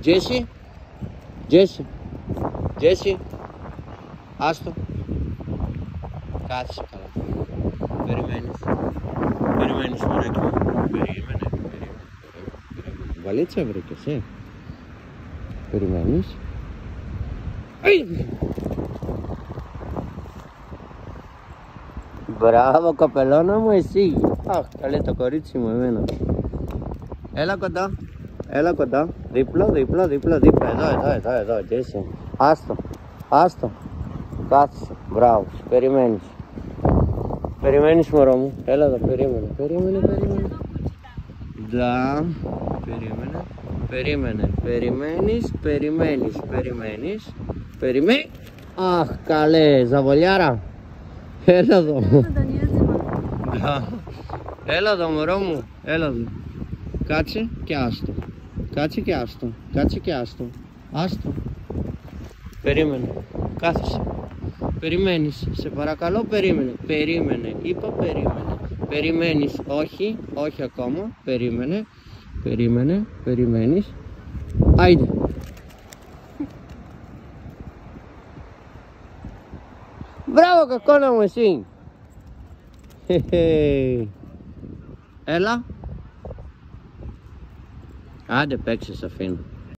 Τζέσι. Τζέσι. Τζέσι. Άστο. Κάθισε καλά. Περιμένεις. Περιμένεις μωράκι μου. Περίμενε. Περίμενε. Βαλίτσα βρήκες, ε. Περιμένεις. Αϊ! Μπράβο καπελώνα μου εσύ. Αχ, καλέ το κορίτσι μου εμένα. Έλα κοντά. Έλα κοντά. Δίπλα, δίπλα, δίπλα, δίπλα. Εδώ, εδώ, εδώ, εδώ. Τζέσι. Άστο. Άστο. Κάθισε. Μπράβο. Περιμένεις. Περιμένεις μωρό μου. Έλα εδώ. Περίμενε. Περίμενε, περίμενε. Δα. Περίμενε. Περίμενε. Περιμένεις. Περιμένεις. Περιμένεις. Περιμένεις. Αχ, καλέ. Ζαβολιάρα. Έλα εδώ. Δα. Έλα εδώ μωρό μου. Έλα εδώ. Κάτσε και άστο. Κάτσε και άστο. Κάτσε και άστο. Άστο. Περίμενε. Κάθισε. Περιμένεις. Σε παρακαλώ περίμενε. Περίμενε. Είπα περίμενε. Περιμένεις. Όχι. Όχι ακόμα. Περίμενε. Περίμενε. Περιμένεις. Άιντε. Μπράβο κακόνα μου εσύ. Ah, the Apex is a fin.